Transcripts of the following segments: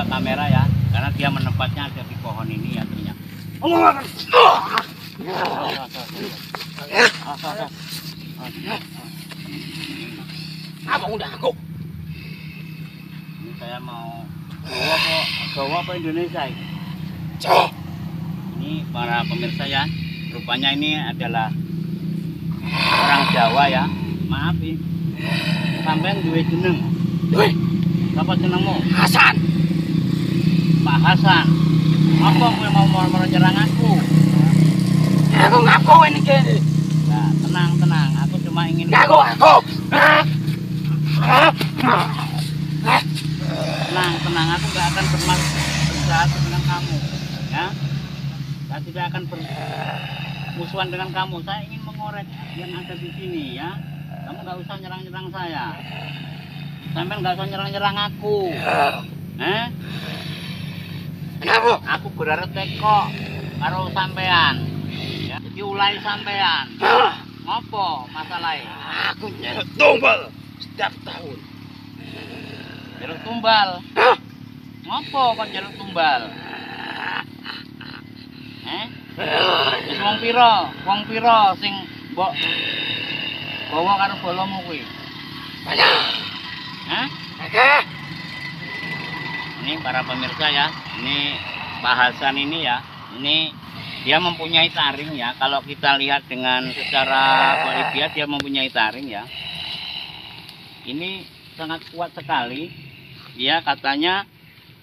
buka kamera ya, karena dia menempatnya ada di pohon ini ya ternyata. Apa udah aku? Ini saya mau Jawa apa, apa Indonesia ini? Ini para pemirsa ya, rupanya ini adalah orang Jawa ya. Maaf ini, sampean duwe jeneng. Woi, Siapa jenengmu? Hasan. Pak Hasan. Apa kowe mau mau nyerang aku? Aku ngaku ini kene. Nah, tenang tenang, aku cuma ingin Ngaku aku. tenang tenang, aku nggak akan bermaksud bersahabat dengan kamu, ya. Saya tidak akan bermusuhan dengan kamu. Saya ingin mengorek yang ada di sini, ya. Kamu nggak usah nyerang-nyerang saya. Sampai nggak usah nyerang-nyerang aku. Eh? Kenapa? Aku berharap teko karo sampean. Ya, jadi ulai sampean. Ngopo masalahnya? Aku nyerut tumbal setiap tahun. Jaluk tumbal. Hah? Ngopo kok jaluk tumbal? Eh? Wis wong pira? Wong pira sing mbok bawa karo bolomu kuwi? Banyak. Hah? Oke. Ini para pemirsa ya. Ini Pak Hasan ini ya. Ini dia mempunyai taring ya. Kalau kita lihat dengan secara Bolivia dia mempunyai taring ya. Ini sangat kuat sekali. Dia katanya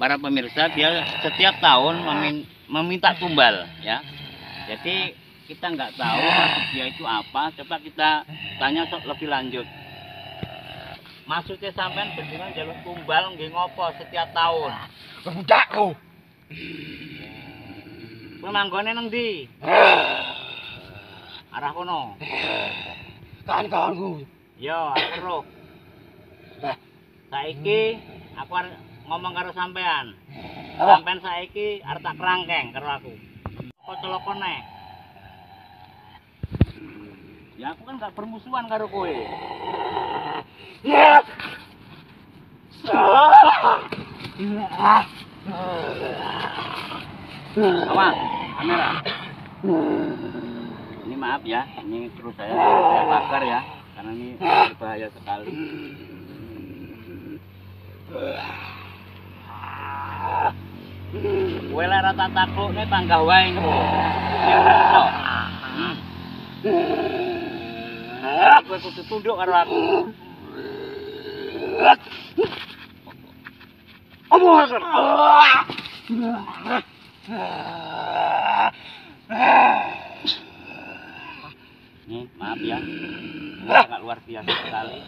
para pemirsa dia setiap tahun memin- meminta tumbal ya. Jadi kita nggak tahu maksud dia itu apa. Coba kita tanya lebih lanjut. Maksudnya sampean bendera jalur tumbal nggih ngopo setiap tahun? Budakku. Kowe manggone nang ndi? Arah kono. Kawan-kawanku. Yo, aku roh. Saiki aku arep ngomong karo sampean. Apa? Sampean saiki arep tak kerangkeng karo aku. Kok celokone? Ya aku kan gak bermusuhan karo kowe. Ya. Awas, kamera. Ini maaf ya, ini terus saya saya bakar ya, karena ini berbahaya sekali. Kowe lek ora tak taklukne tanggah wae. Kowe kudu tunduk karo aku. Apa Hasan? Nih, maaf ya. Sangat luar biasa sekali.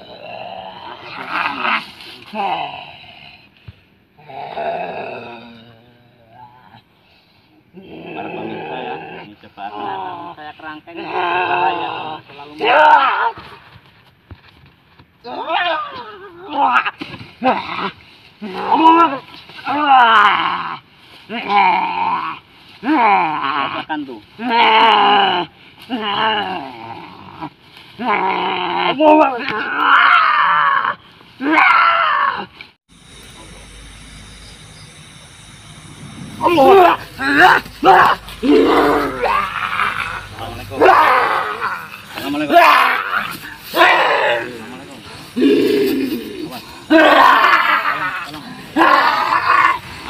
Para pemirsa ya, ini saya kerangkeng selalu rasakan tuh. Assalamualaikum. Assalamualaikum. Assalamualaikum.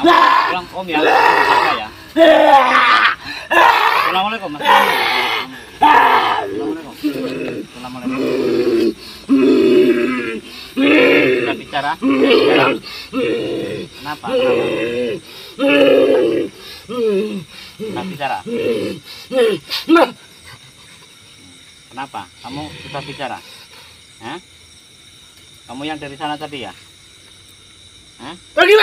Awas. Tolong, tolong Om ya. Ya. Assalamualaikum. Mas. Assalamualaikum. Assalamualaikum. Bisa bicara? Kenapa? Bisa bicara? Kenapa? Kamu bisa bicara? Hah? Kamu yang dari sana tadi ya? Hah? Pergi,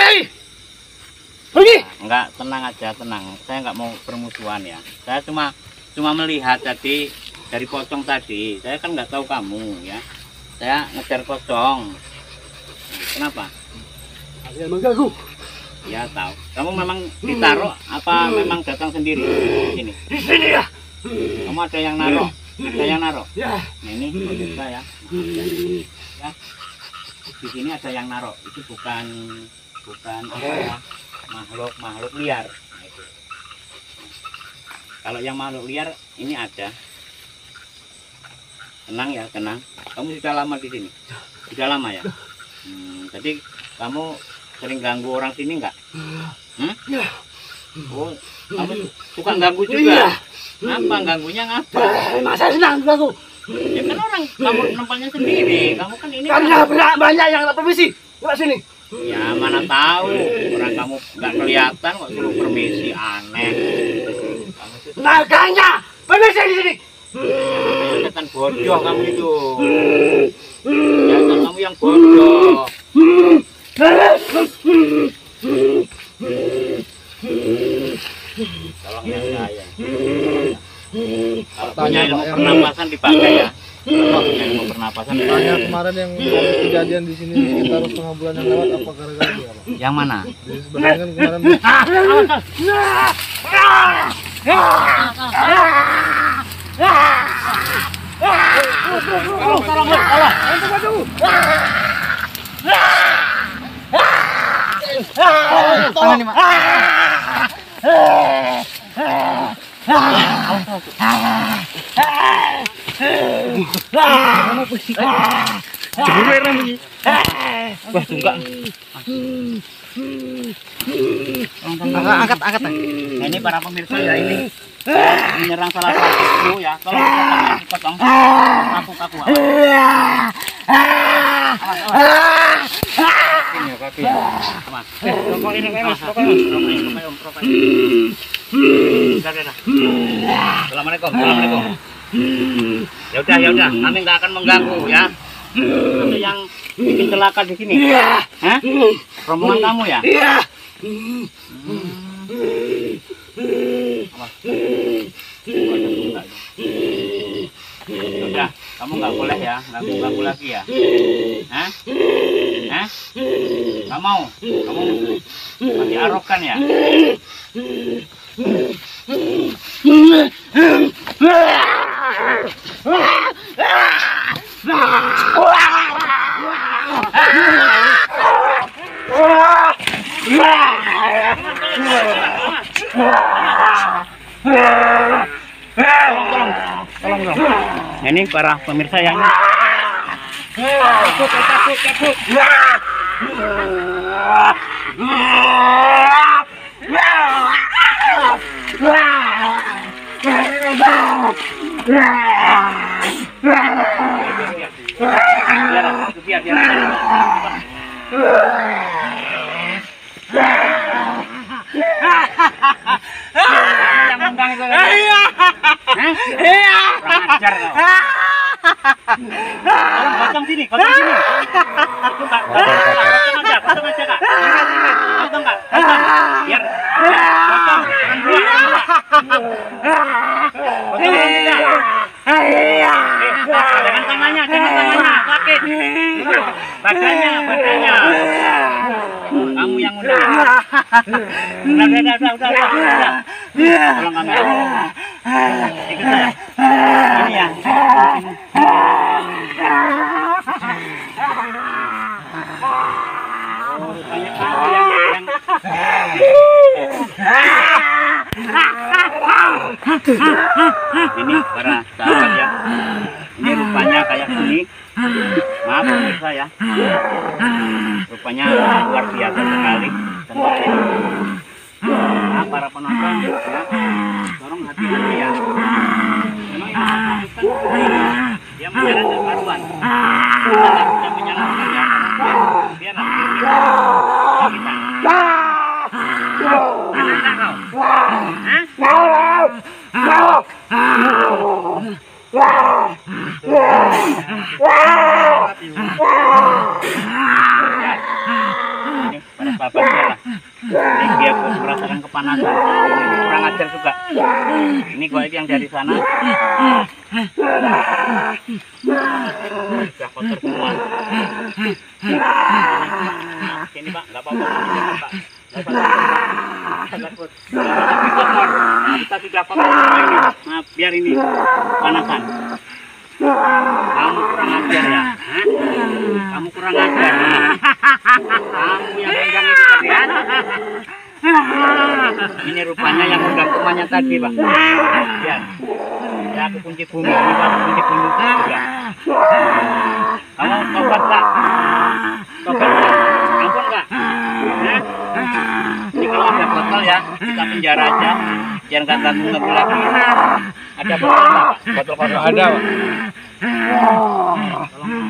pergi. Pergi. Enggak, tenang aja, tenang. Saya enggak mau permusuhan ya. Saya cuma cuma melihat tadi dari pocong tadi. Saya kan nggak tahu kamu ya. Saya ngejar pocong. Kenapa? Ada yang mengganggu. Ya tahu. Kamu memang ditaruh apa memang datang sendiri di sini? Di sini ya. Kamu ada yang naruh? Ada yang naruh? Ya. Nah, ini pemirsa ya. ya. Di sini ada yang naruh. Itu bukan bukan apa ya? Makhluk makhluk liar. Kalau yang makhluk liar ini ada. Tenang ya, tenang. Kamu sudah lama di sini? Sudah lama ya? Hmm, jadi kamu sering ganggu orang sini enggak? Hmm? Oh, kamu suka ganggu Iya. juga? Apa ganggunya ngapa? Eh, Masa senang aku? Ya kan orang kamu tempatnya sendiri. Kamu kan ini Karena kan, banyak, yang tak permisi. Coba sini. Ya mana tahu orang kamu nggak kelihatan kok suruh permisi aneh. Naganya. Permisi di sini. setan bodoh kamu itu. Ya kan kamu yang bodoh. Tolong ya saya. Kalau punya ilmu pernapasan dipakai ya. Pernapasan Tanya dipakai. kemarin yang kejadian di sini sekitar setengah bulan yang lewat apa gara-gara dia Pak? Yang mana? Jadi sebenarnya kan kemarin angkat angkat nah, ini para pemirsa ya ini menyerang salah satu ya. Kalau kaku kaku. Assalamualaikum. Assalamualaikum ya udah ya udah kami nggak akan mengganggu ya ada yang bikin celaka di sini Hah? rombongan kamu ya Iya. Udah, kamu nggak boleh ya, nggak ganggu lagi ya. Hah? Hah? Nggak mau? Kamu masih arogan ya? Tolong, tolong, tolong, tolong. Nah, ini para pemirsa yang. Yang undang itu. Hah? Kurang ajar kau. Tolong potong sini, potong sini. Potong, Kak. Potong aja, potong aja, Kak. Potong, Kak. Potong. Biar. Potong. Dua. Potong aja. Jangan tangannya, jangan tangannya. Sakit. Badannya, badannya. Kamu yang. Udah, udah, udah, udah, udah, udah. Tolong kami. Ini ya. Ini para sahabat ya. Ini rupanya kayak gini. Maaf pemirsa ya. Rupanya luar biasa sekali ini. Nah, para penonton ya, tolong hati-hati ya. Memang yang seperti ini, dia menyerang dan nggak bisa menyalahkan ya. Biar nanti kita. Ini pada sahabatnya lah. Dia merasakan kepanasan. Kurang ajar juga. Ini goib yang dari sana. Sudah kotor semua. Sini pak, nggak apa-apa. Pak. Kita ini. Biar ini panasan. Kamu kurang ajar ya? Kamu kurang ajar. Kamu yang pegang itu ya? Ini rupanya yang udah rumahnya tadi, Pak. Lihat. Ya, aku kunci bumi. Ini aku kunci bumi juga. Kamu tobat, Pak. Tobat, Pak. Ampun, Pak. Hah? Ini kalau ada botol ya, kita penjara aja. Nggak ganggu ganggu lagi. Ada botol Pak? Botol kosong. Ada, Pak.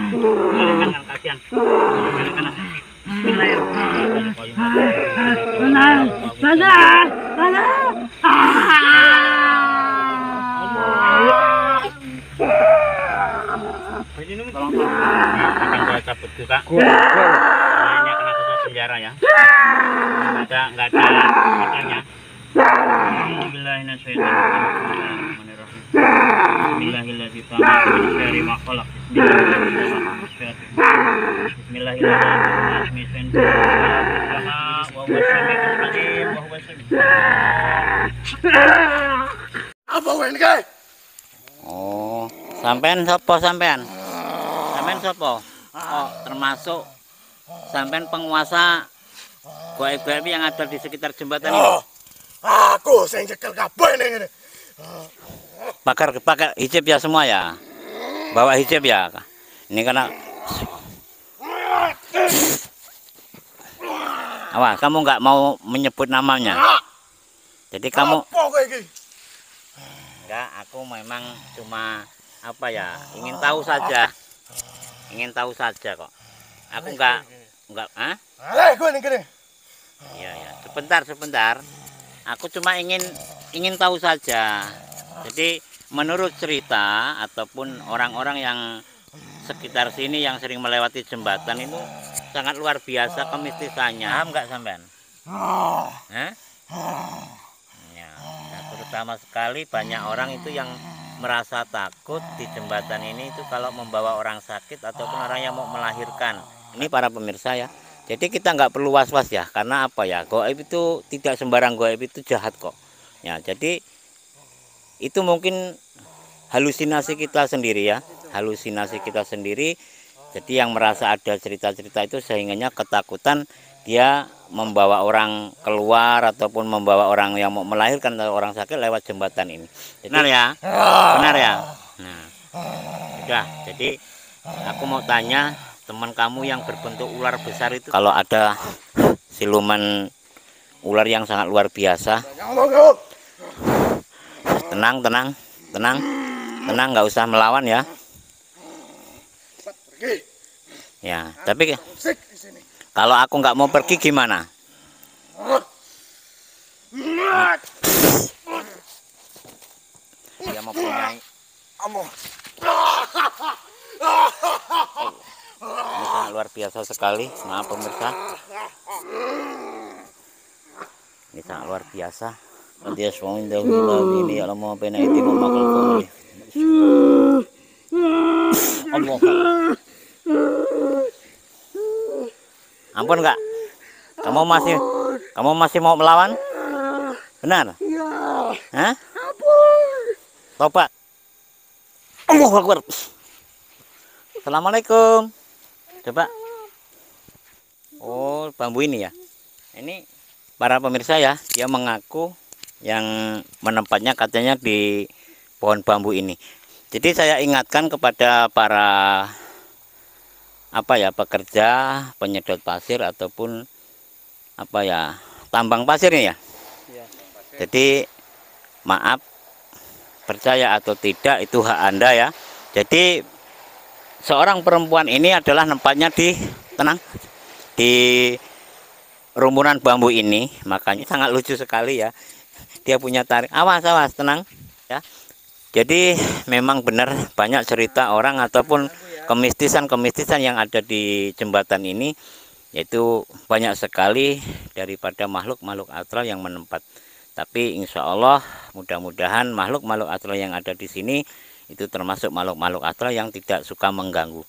Tolong kanan, kasihan. Kanan, cabut juga. Ini kena ke penjara ya. Nggak ada. Bismillahirrahmanirrahim. Bismillahirrahmanirrahim. Bismillahirrahmanirrahim. Oh, sampean sopo sampean? Sampean sopo? Oh, termasuk sampean penguasa goib-goib yang ada di sekitar jembatan ini. Oh, aku sing cekel kabeh ning ngene. Bakar pakai hijab ya semua ya. Bawa hijab ya. Ini karena Awas, kamu nggak mau menyebut namanya. Jadi kamu Apa enggak, aku memang cuma apa ya, ingin tahu saja. Ingin tahu saja kok. Aku enggak enggak, ah? Iya, ya. Sebentar, sebentar. Aku cuma ingin ingin tahu saja. Jadi menurut cerita ataupun orang-orang yang sekitar sini yang sering melewati jembatan itu sangat luar biasa kemistisannya. Paham nggak sampean? Hah? Ya, ya, terutama sekali banyak orang itu yang merasa takut di jembatan ini itu kalau membawa orang sakit ataupun orang yang mau melahirkan. Ini para pemirsa ya. Jadi kita nggak perlu was-was ya, karena apa ya? Goib itu tidak sembarang goib itu jahat kok. Ya, jadi itu mungkin halusinasi kita sendiri ya, halusinasi kita sendiri. Jadi yang merasa ada cerita-cerita itu sehingganya ketakutan dia membawa orang keluar ataupun membawa orang yang mau melahirkan atau orang sakit lewat jembatan ini. Jadi, benar ya? Benar ya? Nah, sudah. Jadi aku mau tanya teman kamu yang berbentuk ular besar itu kalau ada siluman ular yang sangat luar biasa. Tenang tenang tenang. Tenang nggak usah melawan ya. Ya tapi kalau aku nggak mau pergi gimana? Dia mempunyai Amo. ini luar biasa sekali maaf pemirsa. Ini sangat luar biasa dia suami dahulu ini alam mau pena itu memakan kau Allah. Ampun kak. Kamu masih kamu masih mau melawan? Benar? Hah? tobat. Allah Akbar. Assalamualaikum. Coba. Oh bambu ini ya? Ini para pemirsa ya dia mengaku yang menempatnya katanya di pohon bambu ini. Jadi saya ingatkan kepada para apa ya pekerja penyedot pasir ataupun apa ya tambang pasir ini ya. Iya. jadi maaf percaya atau tidak itu hak anda ya. Jadi seorang perempuan ini adalah tempatnya di tenang di rumunan bambu ini. Makanya sangat lucu sekali ya dia punya tarik. Awas awas tenang ya. Jadi memang benar banyak cerita orang ataupun kemistisan-kemistisan yang ada di jembatan ini yaitu banyak sekali daripada makhluk-makhluk astral yang menempat. Tapi insya Allah mudah-mudahan makhluk-makhluk astral yang ada di sini itu termasuk makhluk-makhluk astral yang tidak suka mengganggu